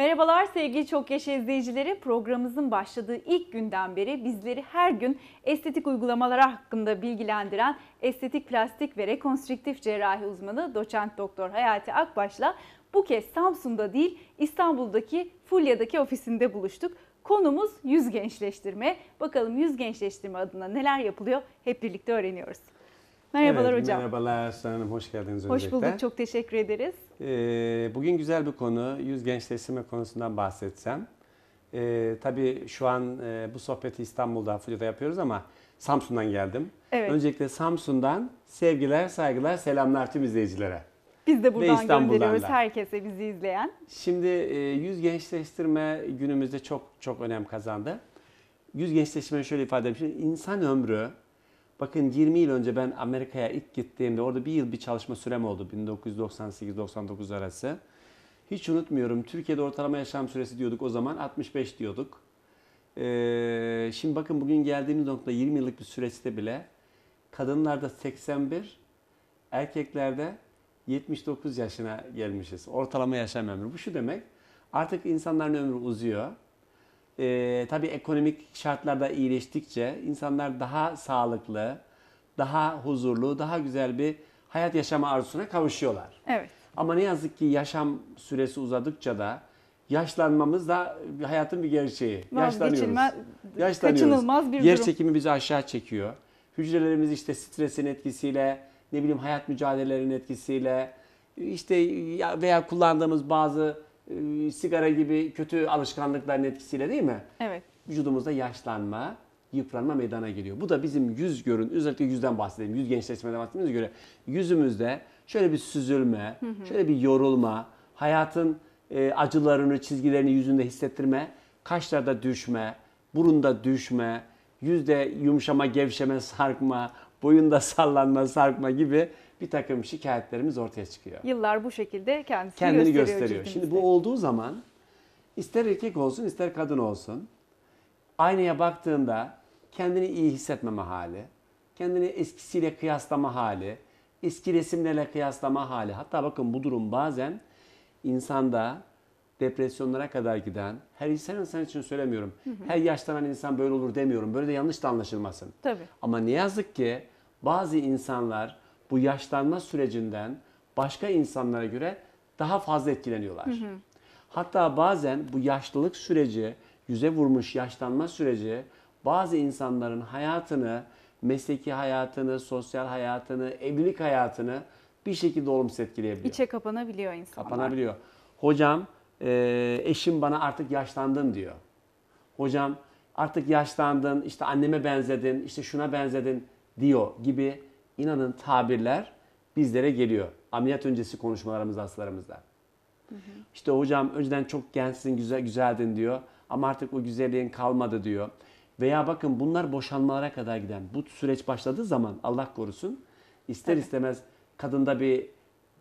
Merhabalar sevgili Çok Yaşa izleyicileri. Programımızın başladığı ilk günden beri bizleri her gün estetik uygulamalar hakkında bilgilendiren estetik plastik ve rekonstrüktif cerrahi uzmanı doçent doktor Hayati Akbaş'la bu kez Samsun'da değil İstanbul'daki Fulya'daki ofisinde buluştuk. Konumuz yüz gençleştirme. Bakalım yüz gençleştirme adına neler yapılıyor hep birlikte öğreniyoruz. Merhabalar evet, hocam. Merhabalar Aslan Hanım, hoş geldiniz Hoş öncelikle. bulduk, çok teşekkür ederiz. Ee, bugün güzel bir konu, yüz gençleştirme konusundan bahsedeceğim. Ee, tabii şu an e, bu sohbeti İstanbul'da, Fulya'da yapıyoruz ama Samsun'dan geldim. Evet. Öncelikle Samsun'dan sevgiler, saygılar, selamlar tüm izleyicilere. Biz de buradan gönderiyoruz herkese bizi izleyen. Şimdi e, yüz gençleştirme günümüzde çok çok önem kazandı. Yüz gençleştirmeyi şöyle ifade. Şimdi insan ömrü, bakın 20 yıl önce ben Amerika'ya ilk gittiğimde orada bir yıl bir çalışma sürem oldu 1998-99 arası. Hiç unutmuyorum Türkiye'de ortalama yaşam süresi diyorduk o zaman 65 diyorduk. Ee, şimdi bakın bugün geldiğimiz nokta 20 yıllık bir süreçte bile kadınlarda 81, erkeklerde 79 yaşına gelmişiz. Ortalama yaşam ömrü. Bu şu demek. Artık insanların ömrü uzuyor. Ee, tabii ekonomik şartlar da iyileştikçe insanlar daha sağlıklı, daha huzurlu, daha güzel bir hayat yaşama arzusuna kavuşuyorlar. Evet. Ama ne yazık ki yaşam süresi uzadıkça da yaşlanmamız da hayatın bir gerçeği. Vazgeçilmez, Yaşlanıyoruz. kaçınılmaz bir Yer durum. çekimi bizi aşağı çekiyor. Hücrelerimiz işte stresin etkisiyle, ne bileyim hayat mücadelelerinin etkisiyle, işte ya- veya kullandığımız bazı e, sigara gibi kötü alışkanlıkların etkisiyle değil mi? Evet. Vücudumuzda yaşlanma, yıpranma meydana geliyor. Bu da bizim yüz görün, özellikle yüzden bahsedelim. Yüz gençleşmeden bahsettiğimize göre yüzümüzde şöyle bir süzülme, şöyle bir yorulma, hayatın e, acılarını, çizgilerini yüzünde hissettirme, kaşlarda düşme, burunda düşme, yüzde yumuşama, gevşeme, sarkma, boyunda sallanma, sarkma gibi bir takım şikayetlerimiz ortaya çıkıyor Yıllar bu şekilde kendisini kendini gösteriyor. gösteriyor. Şimdi bu olduğu zaman ister erkek olsun ister kadın olsun aynaya baktığında kendini iyi hissetmeme hali, kendini eskisiyle kıyaslama hali, eski resimlerle kıyaslama hali. Hatta bakın bu durum bazen insanda depresyonlara kadar giden, her insan insan için söylemiyorum. Her yaşlanan insan böyle olur demiyorum. Böyle de yanlış da anlaşılmasın. Tabii. Ama ne yazık ki bazı insanlar bu yaşlanma sürecinden başka insanlara göre daha fazla etkileniyorlar. Hatta bazen bu yaşlılık süreci, yüze vurmuş yaşlanma süreci bazı insanların hayatını, mesleki hayatını, sosyal hayatını, evlilik hayatını bir şekilde olumsuz etkileyebiliyor İçe kapanabiliyor insanlar. kapanabiliyor. Hocam e, eşim bana artık yaşlandın diyor. Hocam artık yaşlandın, işte anneme benzedin, işte şuna benzedin diyor gibi inanın tabirler bizlere geliyor. Ameliyat öncesi konuşmalarımızda, hastalarımızda. İşte hocam önceden çok gençsin, güzel güzeldin diyor ama artık o güzelliğin kalmadı diyor. Veya bakın bunlar boşanmalara kadar giden bu süreç başladığı zaman Allah korusun ister Evet. istemez kadında bir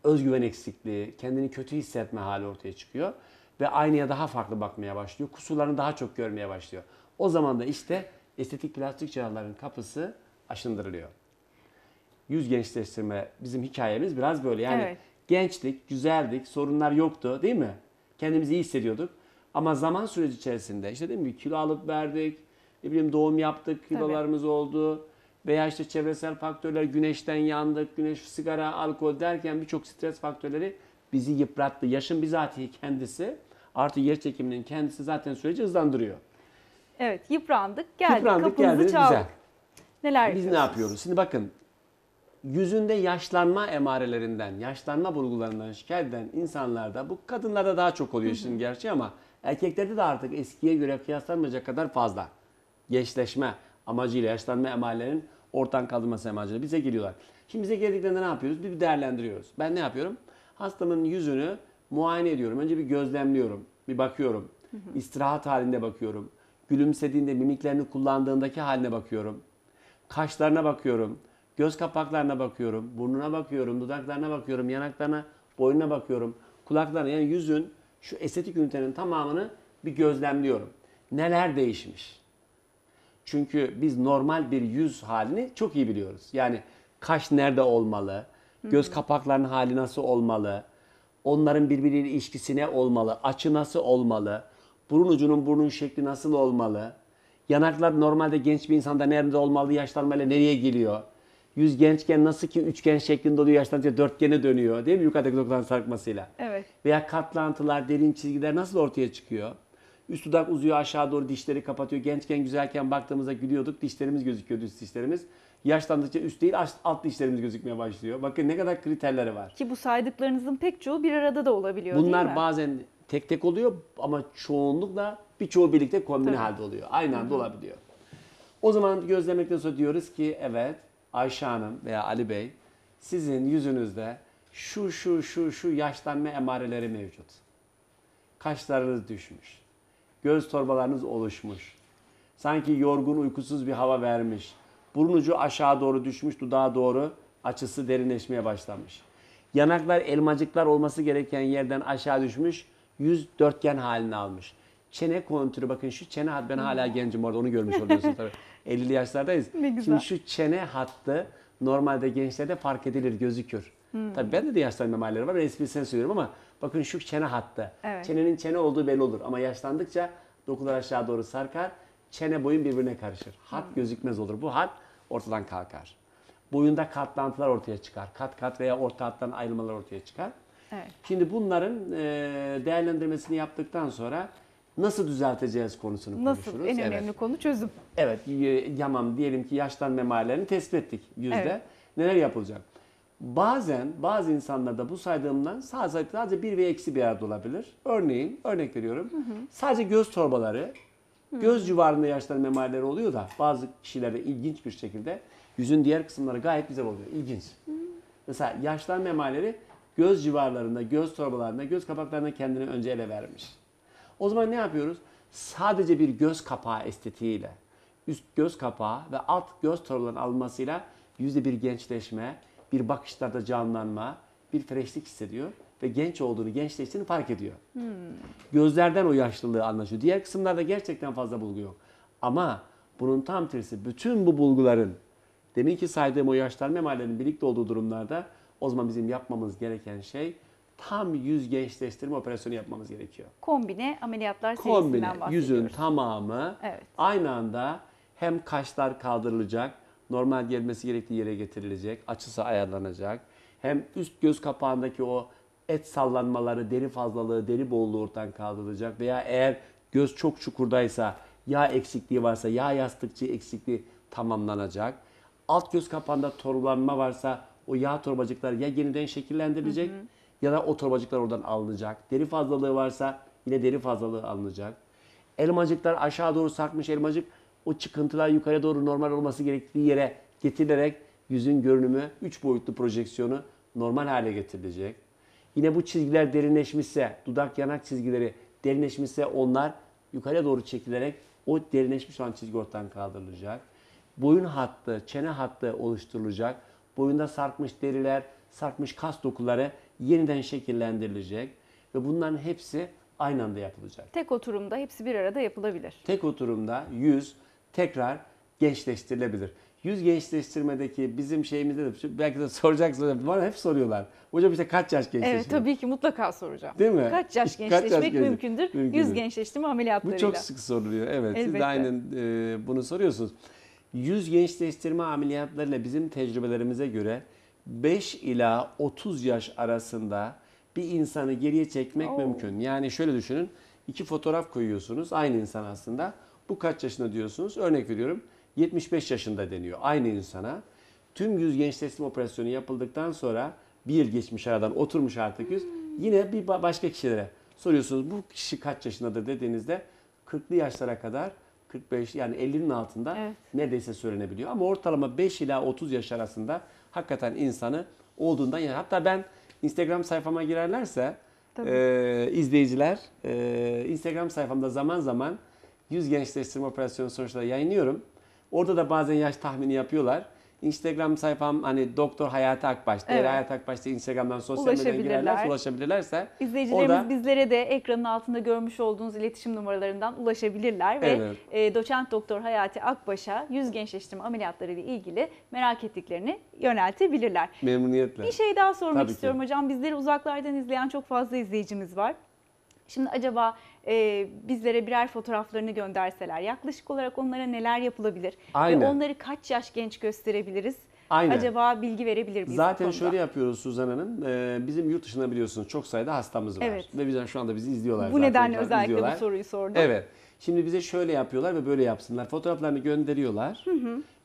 özgüven eksikliği, kendini kötü hissetme hali ortaya çıkıyor ve aynaya daha farklı bakmaya başlıyor. Kusurlarını daha çok görmeye başlıyor. O zaman da işte estetik plastik cerrahların kapısı aşındırılıyor. Yüz gençleştirme bizim hikayemiz biraz böyle. Yani Evet. gençlik, güzeldik, sorunlar yoktu değil mi? Kendimizi iyi hissediyorduk. Ama zaman süreci içerisinde işte değil mi kilo alıp verdik, ne bileyim doğum yaptık, kilolarımız oldu. Veya işte çevresel faktörler, güneşten yandık, güneş, sigara, alkol derken birçok stres faktörleri bizi yıprattı. Yaşın bizatihi kendisi artı yer çekiminin kendisi zaten süreci hızlandırıyor. Evet yıprandık geldik Yıprandık, kapınızı geldiniz, çaldık. güzel. Neler Biz ne yapıyoruz? Şimdi bakın yüzünde yaşlanma emarelerinden, yaşlanma bulgularından şikayet eden insanlarda bu kadınlarda daha çok oluyor şimdi gerçi ama erkeklerde de artık eskiye göre kıyaslanmayacak kadar fazla. Gençleşme amacıyla yaşlanma emarelerin ortadan kaldırması amacıyla bize geliyorlar. Şimdi bize geldiklerinde ne yapıyoruz? Bir değerlendiriyoruz. Ben ne yapıyorum? Hastamın yüzünü muayene ediyorum. Önce bir gözlemliyorum. Bir bakıyorum. İstirahat halinde bakıyorum. Gülümsediğinde mimiklerini kullandığındaki haline bakıyorum. Kaşlarına bakıyorum. Göz kapaklarına bakıyorum. Burnuna bakıyorum. Dudaklarına bakıyorum. Yanaklarına, boynuna bakıyorum. Kulaklarına yani yüzün şu estetik ünitenin tamamını bir gözlemliyorum. Neler değişmiş? Çünkü biz normal bir yüz halini çok iyi biliyoruz. Yani kaş nerede olmalı? Göz kapaklarının hali nasıl olmalı? Onların birbiriyle ilişkisi ne olmalı? Açı nasıl olmalı? Burun ucunun burnun şekli nasıl olmalı? Yanaklar normalde genç bir insanda nerede olmalı? Yaşlanmayla nereye geliyor? Yüz gençken nasıl ki üçgen şeklinde oluyor, yaşlanınca dörtgene dönüyor değil mi? Yukarıdaki dokudan sarkmasıyla. Evet. Veya katlantılar, derin çizgiler nasıl ortaya çıkıyor? Üst dudak uzuyor aşağı doğru dişleri kapatıyor. Gençken güzelken baktığımızda gülüyorduk. Dişlerimiz gözüküyordu üst dişlerimiz. Yaşlandıkça üst değil alt- dişlerimiz gözükmeye başlıyor. Bakın ne kadar kriterleri var. Ki bu saydıklarınızın pek çoğu bir arada da olabiliyor değil mi? Bunlar bazen tek tek oluyor ama çoğunlukla birçoğu birlikte kombine Tabii. halde oluyor. Aynı anda olabiliyor. O zaman gözlemekten sonra diyoruz ki evet Ayşe Hanım veya Ali Bey sizin yüzünüzde şu şu şu şu yaşlanma emareleri mevcut. Kaşlarınız düşmüş. Göz torbalarınız oluşmuş. Sanki yorgun uykusuz bir hava vermiş. Burun ucu aşağı doğru düşmüş, dudağa doğru açısı derinleşmeye başlamış. Yanaklar elmacıklar olması gereken yerden aşağı düşmüş, yüz dörtgen halini almış. Çene kontürü bakın şu çene hattı ben hala gencim orada onu görmüş oluyorsun tabii. 50'li yaşlardayız. Ne güzel. Şimdi şu çene hattı normalde gençlerde fark edilir, gözükür. Tabii bende de yaşlanma emarları var. Ben esprisini söylüyorum ama bakın şu çene hattı. Evet. Çenenin çene olduğu belli olur ama yaşlandıkça dokular aşağı doğru sarkar. Çene boyun birbirine karışır. Hat gözükmez olur. Bu hat ortadan kalkar. Boyunda katlantılar ortaya çıkar. Kat kat veya orta hattan ayrılmalar ortaya çıkar. Evet. Şimdi bunların değerlendirmesini yaptıktan sonra nasıl düzelteceğiz konusunu Nasıl? konuşuruz. En Evet. önemli konu çözüm. Evet, tamam diyelim ki yaşlanma emarelerini tespit ettik yüzde. Evet. Neler yapılacak? Bazen bazı insanlarda bu saydığımdan sadece, sadece bir ve eksi bir arada olabilir. Örneğin, örnek veriyorum. Sadece göz torbaları, göz civarında yaşlanma emareleri oluyor da bazı kişilerde ilginç bir şekilde yüzün diğer kısımları gayet güzel oluyor. İlginç. Mesela yaşlanma emareleri göz civarlarında, göz torbalarında, göz kapaklarında kendini önce ele vermiş. O zaman ne yapıyoruz? Sadece bir göz kapağı estetiğiyle, üst göz kapağı ve alt göz torbalarının alınmasıyla yüzde bir gençleşme, bir bakışlarda canlanma, bir freşlik hissediyor ve genç olduğunu, gençleştiğini fark ediyor. Gözlerden o yaşlılığı anlaşıyor. Diğer kısımlarda gerçekten fazla bulgu yok. Ama bunun tam tersi bütün bu bulguların demin ki saydığım o yaşlanma emarlarının birlikte olduğu durumlarda o zaman bizim yapmamız gereken şey tam yüz gençleştirme operasyonu yapmamız gerekiyor. Kombine ameliyatlar Kombine serisinden bahsediyoruz. yüzün tamamı Evet. aynı anda hem kaşlar kaldırılacak, normal gelmesi gerektiği yere getirilecek, açısı ayarlanacak. Hem üst göz kapağındaki o et sallanmaları, deri fazlalığı, deri bolluğu ortadan kaldırılacak. Veya eğer göz çok çukurdaysa, yağ eksikliği varsa, yağ yastıkçı eksikliği tamamlanacak. Alt göz kapağında torbalanma varsa o yağ torbacıklar ya yeniden şekillendirilecek ya da o oradan alınacak. Deri fazlalığı varsa yine deri fazlalığı alınacak. Elmacıklar aşağı doğru sarkmış elmacık o çıkıntılar yukarı doğru normal olması gerektiği yere getirilerek yüzün görünümü 3 boyutlu projeksiyonu normal hale getirilecek. Yine bu çizgiler derinleşmişse, dudak yanak çizgileri derinleşmişse onlar yukarıya doğru çekilerek o derinleşmiş olan çizgi ortadan kaldırılacak. Boyun hattı, çene hattı oluşturulacak. Boyunda sarkmış deriler, sarkmış kas dokuları yeniden şekillendirilecek. Ve bunların hepsi aynı anda yapılacak. Tek oturumda hepsi bir arada yapılabilir. Tek oturumda yüz tekrar gençleştirilebilir. Yüz gençleştirmedeki bizim şeyimizde de belki de soracaksınız. Bana hep soruyorlar. Hocam işte kaç yaş gençleşiyor? Evet tabii ki mutlaka soracağım. Değil mi? Kaç yaş Kaç yaş gençleşmek mümkündür? mümkündür. Yüz gençleştirme ameliyatlarıyla. Bu çok sık soruluyor. Evet. Siz Elbette. de aynen e, bunu soruyorsunuz. Yüz gençleştirme ameliyatlarıyla bizim tecrübelerimize göre 5 ila 30 yaş arasında bir insanı geriye çekmek Oo. mümkün. Yani şöyle düşünün. iki fotoğraf koyuyorsunuz. Aynı insan aslında. Bu kaç yaşında diyorsunuz? Örnek veriyorum. 75 yaşında deniyor aynı insana. Tüm yüz gençleştirme operasyonu yapıldıktan sonra bir yıl geçmiş aradan oturmuş artık yüz. Yine bir ba- başka kişilere soruyorsunuz. Bu kişi kaç yaşındadır dediğinizde 40'lı yaşlara kadar 45 yani 50'nin altında Evet. neredeyse söylenebiliyor. Ama ortalama 5 ila 30 yaş arasında hakikaten insanı olduğundan yani hatta ben Instagram sayfama girerlerse Tabii. e, izleyiciler e, Instagram sayfamda zaman zaman yüz gençleştirme operasyonu sonuçları yayınlıyorum. Orada da bazen yaş tahmini yapıyorlar. Instagram sayfam hani Doktor Hayati Akbaş. Evet. Hayati Akbaş diye Instagram'dan sosyal Ulaşabilirler. girerlerse ulaşabilirlerse İzleyicilerimiz orada bizlere de ekranın altında görmüş olduğunuz iletişim numaralarından ulaşabilirler ve Evet. e, doçent doktor Hayati Akbaş'a yüz gençleştirme ameliyatları ile ilgili merak ettiklerini yöneltebilirler. memnuniyetle. Bir şey daha sormak Tabii ki. istiyorum hocam. Bizleri uzaklardan izleyen çok fazla izleyicimiz var. Şimdi acaba e, bizlere birer fotoğraflarını gönderseler yaklaşık olarak onlara neler yapılabilir? Ve Aynen. onları kaç yaş genç gösterebiliriz? Aynen. Acaba bilgi verebilir miyiz? Zaten şöyle yapıyoruz Suzan Hanım. Ee, bizim yurt dışında biliyorsunuz çok sayıda hastamız var. Evet. Ve bizden şu anda bizi izliyorlar. Bu zaten. nedenle özellikle izliyorlar. bu soruyu sordum. Evet. Şimdi bize şöyle yapıyorlar ve böyle yapsınlar. Fotoğraflarını gönderiyorlar.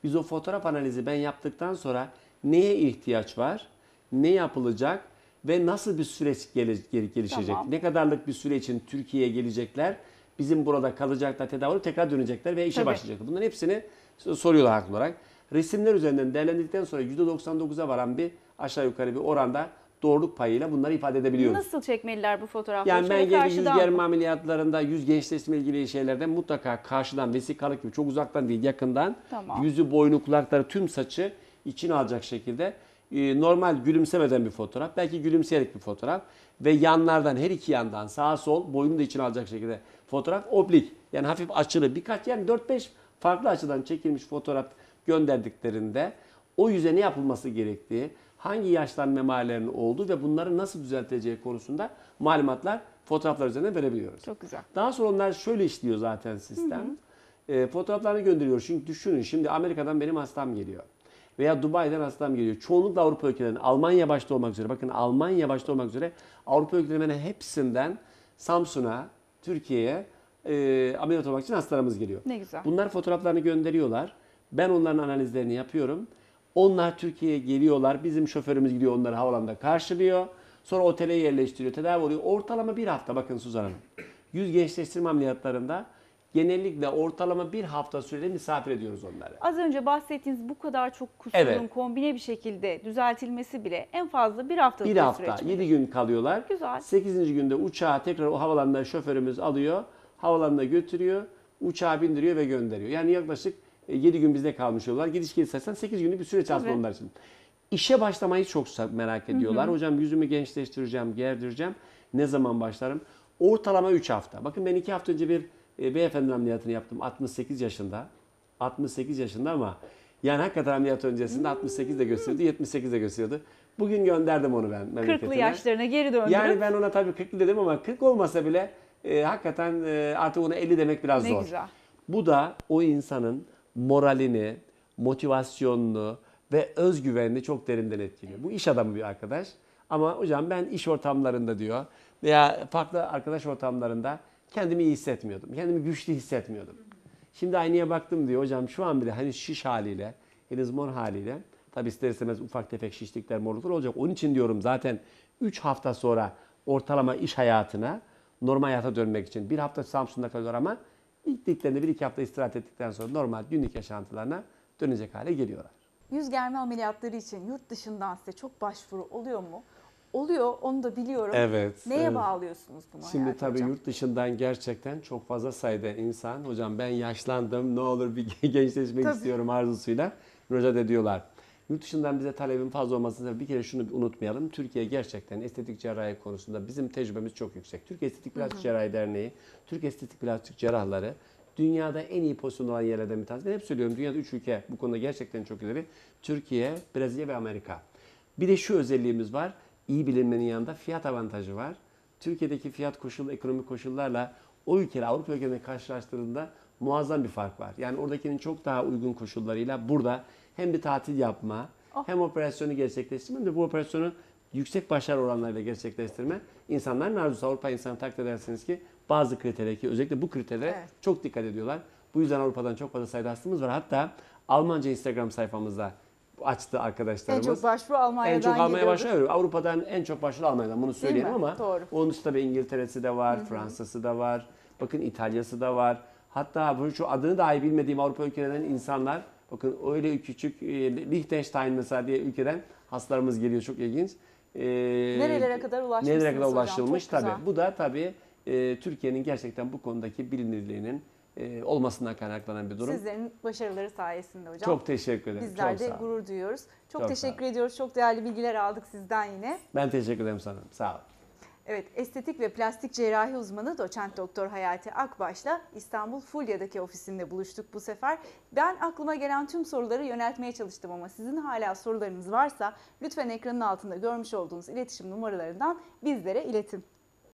Biz o fotoğraf analizi ben yaptıktan sonra neye ihtiyaç var, ne yapılacak ve nasıl bir süreç gele- gelişecek, Tamam. ne kadarlık bir süre için Türkiye'ye gelecekler, bizim burada kalacaklar, tedavi tekrar dönecekler ve işe Tabii. başlayacaklar. Bunların hepsini soruyorlar haklı olarak. Resimler üzerinden değerlendirdikten sonra %99'a varan bir aşağı yukarı bir oranda doğruluk payıyla bunları ifade edebiliyoruz. Nasıl çekmeliler bu fotoğrafları? Yani ben gelip yüz germe ameliyatlarında yüz gençleştirme ilgili şeylerden mutlaka karşıdan vesikalık gibi çok uzaktan değil yakından Tamam. yüzü boynu kulakları tüm saçı içine alacak şekilde normal gülümsemeden bir fotoğraf belki gülümseyerek bir fotoğraf ve yanlardan her iki yandan sağ sol boynu da içine alacak şekilde fotoğraf oblik yani hafif açılı birkaç yani 4-5 farklı açıdan çekilmiş fotoğraf gönderdiklerinde o yüze ne yapılması gerektiği, hangi yaşlanma emarelerinin olduğu ve bunları nasıl düzelteceği konusunda malumatlar fotoğraflar üzerinden verebiliyoruz. Çok güzel. Daha sonra onlar şöyle işliyor zaten sistem. E, fotoğraflarını gönderiyor. Çünkü düşünün şimdi Amerika'dan benim hastam geliyor. Veya Dubai'den hastam geliyor. Çoğunlukla Avrupa ülkelerinin, Almanya başta olmak üzere, bakın Almanya başta olmak üzere Avrupa ülkelerinin hepsinden Samsun'a, Türkiye'ye e, ameliyat olmak için hastalarımız geliyor. Ne güzel. Bunlar fotoğraflarını gönderiyorlar. Ben onların analizlerini yapıyorum. Onlar Türkiye'ye geliyorlar. Bizim şoförümüz gidiyor onları havalanda karşılıyor. Sonra otele yerleştiriyor. Tedavi oluyor. Ortalama bir hafta bakın Suzan Hanım. Yüz gençleştirme ameliyatlarında genellikle ortalama bir hafta süreli misafir ediyoruz onları. Az önce bahsettiğiniz bu kadar çok kusurun Evet. kombine bir şekilde düzeltilmesi bile en fazla bir hafta Bir hafta, 7 gün kalıyorlar. Güzel. 8. günde uçağa tekrar o havalandan şoförümüz alıyor. Havalanına götürüyor. Uçağa bindiriyor ve gönderiyor. Yani yaklaşık 7 gün bizde kalmış oluyorlar. Gidiş geliş saysan 8 günlük bir süreç aslında Tabii. onlar için. İşe başlamayı çok merak ediyorlar. Hocam yüzümü gençleştireceğim, gerdireceğim. Ne zaman başlarım? Ortalama 3 hafta. Bakın ben 2 hafta önce bir e, beyefendi ameliyatını yaptım. 68 yaşında. 68 yaşında ama yani hakikaten ameliyat öncesinde 68 de gösteriyordu, 78 de gösteriyordu. Bugün gönderdim onu ben memleketine. 40'lı yaşlarına geri döndürüp Yani ben ona tabii 40'lı dedim ama 40 olmasa bile e, hakikaten e, artık ona 50 demek biraz ne zor. güzel. Bu da o insanın moralini, motivasyonunu ve özgüvenini çok derinden etkiliyor. Bu iş adamı bir arkadaş. Ama hocam ben iş ortamlarında diyor veya farklı arkadaş ortamlarında kendimi iyi hissetmiyordum. Kendimi güçlü hissetmiyordum. Şimdi aynaya baktım diyor hocam şu an bile hani şiş haliyle, henüz mor haliyle tabi ister istemez ufak tefek şişlikler morluklar olacak. Onun için diyorum zaten 3 hafta sonra ortalama iş hayatına normal hayata dönmek için bir hafta Samsun'da kalıyor ama gittiklerinde bir iki hafta istirahat ettikten sonra normal günlük yaşantılarına dönecek hale geliyorlar. Yüz germe ameliyatları için yurt dışından size çok başvuru oluyor mu? Oluyor, onu da biliyorum. Evet. Neye evet. bağlıyorsunuz bunu Şimdi tabii hocam? yurt dışından gerçekten çok fazla sayıda insan hocam ben yaşlandım ne olur bir gençleşmek Tabii. istiyorum arzusuyla müracaat ediyorlar. Yurt dışından bize talebin fazla olmasının sebebi bir kere şunu unutmayalım. Türkiye gerçekten estetik cerrahi konusunda bizim tecrübemiz çok yüksek. Türkiye Estetik Plastik Cerrahi Derneği, Türk Estetik Plastik Cerrahları dünyada en iyi pozisyon olan yerlerden bir tanesi. Ben hep söylüyorum dünyada 3 ülke bu konuda gerçekten çok ileri. Türkiye, Brezilya ve Amerika. Bir de şu özelliğimiz var. İyi bilinmenin yanında fiyat avantajı var. Türkiye'deki fiyat koşulu, ekonomik koşullarla o ülkeler, Avrupa ülkelerine karşılaştırıldığında muazzam bir fark var. Yani oradakinin çok daha uygun koşullarıyla burada hem bir tatil yapma, Oh. hem operasyonu gerçekleştirme hem de bu operasyonu yüksek başarı oranlarıyla gerçekleştirme insanların arzusu. Avrupa insanı takdir edersiniz ki bazı kriterlere ki özellikle bu kriterlere Evet. çok dikkat ediyorlar. Bu yüzden Avrupa'dan çok fazla sayıda hastamız var. Hatta Almanca Instagram sayfamızda açtı En arkadaşlarımız. çok başvuru Almanya'dan En çok Almanya başlıyor. Avrupa'dan en çok başvuru Almanya'dan bunu söyleyelim mi? ama Doğru. onun dışında tabii İngiltere'si de var, Fransa'sı da var. Bakın İtalya'sı da var. Hatta bu şu adını dahi bilmediğim Avrupa ülkelerinden insanlar bakın öyle küçük e, Liechtenstein mesela diye ülkeden hastalarımız geliyor çok ilginç. E, Nerelere kadar ulaşmışsınız Nerelere kadar hocam? ulaşılmış Çok tabii. güzel. Bu da tabii e, Türkiye'nin gerçekten bu konudaki bilinirliğinin e, olmasından kaynaklanan bir durum. Sizlerin başarıları sayesinde hocam. Çok teşekkür ederim. Bizler Çok de sağ gurur duyuyoruz. Çok, Çok teşekkür ediyoruz. Çok değerli bilgiler aldık sizden yine. Ben teşekkür ederim sana. Sağ ol. Evet, estetik ve plastik cerrahi uzmanı doçent doktor Hayati Akbaş'la İstanbul Fulya'daki ofisinde buluştuk bu sefer. Ben aklıma gelen tüm soruları yöneltmeye çalıştım ama sizin hala sorularınız varsa lütfen ekranın altında görmüş olduğunuz iletişim numaralarından bizlere iletin.